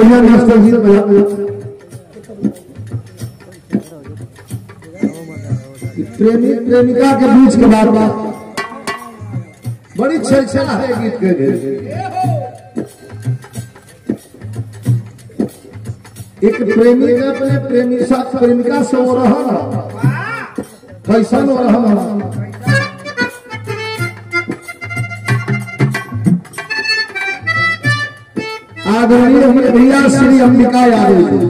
बढ़िया नाश्ता गीत बजा प्रेमी प्रेमिका के बीच के बात बात। बड़ी छलछला है गीत के लिए एक प्रेमी अपने प्रेमी साथ प्रेमिका से हो रहा। कैसन हो रहा। आदरणीय भैया श्री अंबिका यादव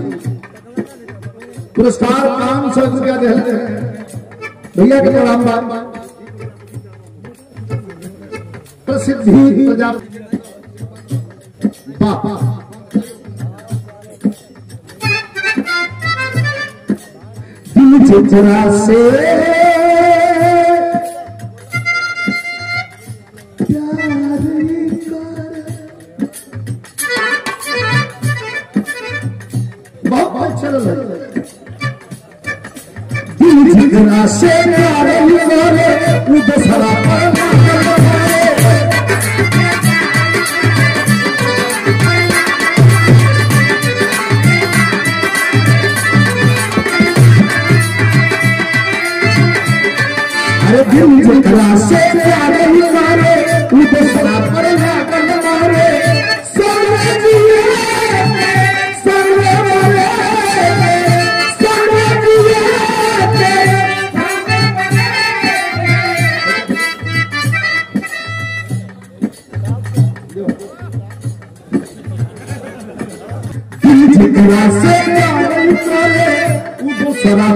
पुरस्कार पाँच सौ रुपया दे भैया के प्रणाम प्रसिद्धि वाह दिल से से प्यारे वो दसरा अरे दिल जिगरा से प्यारे वो दसरा সারা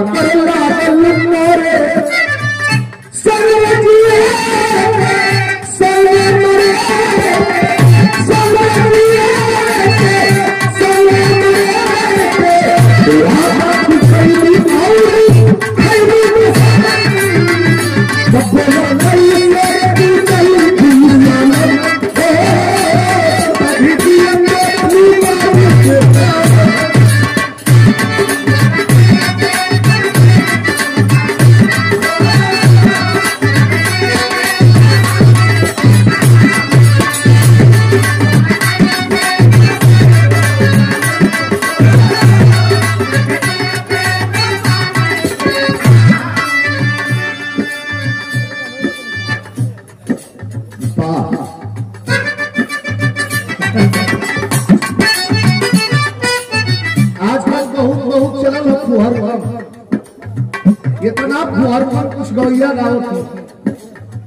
इतना पर कुछ गौया गावत है।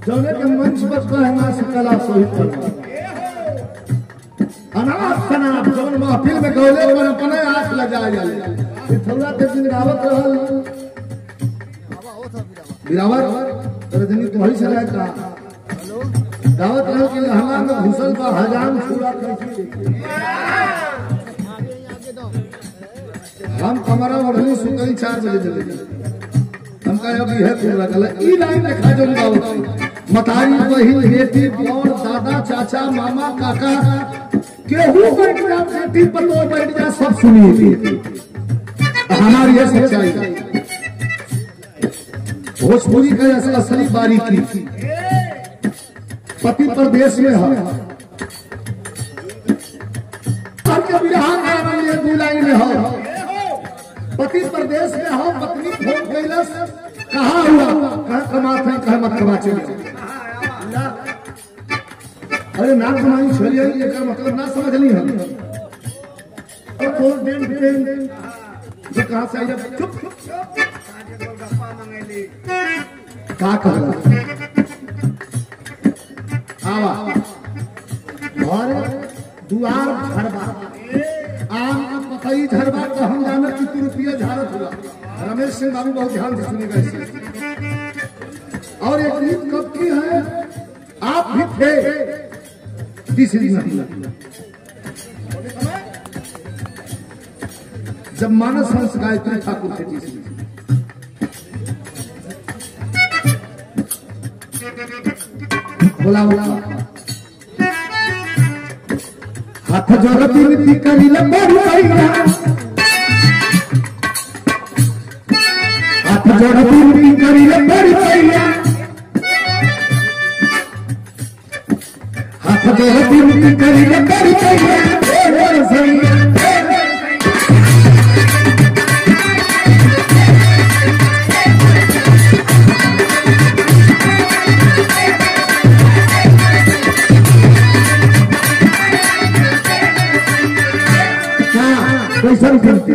जौने के मंच पर कहना से कला सहित करना अनाथ शनाथ जौन महफिल में गौले पर अपने आँख लगा जाए। थोड़ा के दिन गावत रहल। गिरावत रजनी तो वही से रहता दावत रहो कि लहंगा में घुसल बा हजाम छुरा कैसे हम कमरा ओढ़नी सुतई चार बजे चले हम कहे अब यह पूरा गलत ई लाइन लिखा जो दावत मतारी बहिन बेटी और दादा, चाचा, मामा, काका, केहू बैठ जा, बेटी, पतो बैठ जा, सब सुनिए। हमारी यह सच्चाई। है। भोजपुरी का असल असली बारीकी। पति प्रदेश में है। ये दू लाइन में हो। पति प्रदेश में हो पत्नी फ़ोन कैलस कहा हुआ? कहा कमात है, कहा मत कमा चले अरे ना कमाई चलिए एकर मतलब ना समझ ली हम और कौन दिन दिन जो कहा से आइए चुप का कहला आवा घर दुआर सिंह बाबू बहुत ध्यान से सुनेगा इसे। और एक गीत कब की है? आप भी थे। तीसरी जब मानस हंस गायत्री ठाकुर थे तीसरी बोला बोला। हाथ जोड़ती मिट्टी करी जगदीप करी रे बड़ी पैया हाथ जगदीप करी रे बड़ी पैया ए रे सैया कैसन करती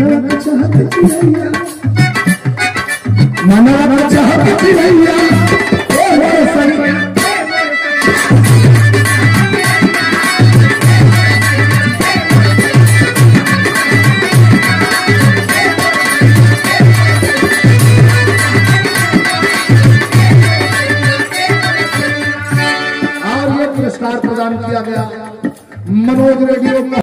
मनाना चाहत चिड़ैया मनाना चाहत चिड़ैया ओ हो मनोज रेडियो का